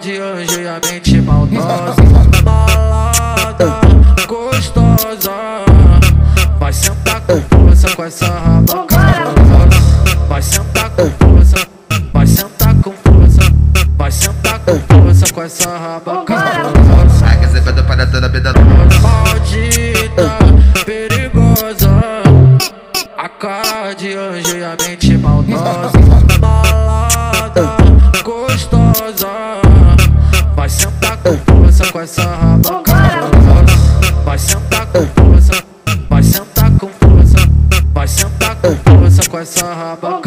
de anjo e a mente maldosa. Balada gostosa. Vai sentar com força com essa raba. Vai sentar com força. Vai sentar com força. Vai sentar com força com essa raba cabulosa. Ai, que você vai para toda a vida Maldita, perigosa. A cara de anjo e a mente maldosa. com essa raba. Vai sentar com força Vai sentar com força Vai sentar com força com essa raba.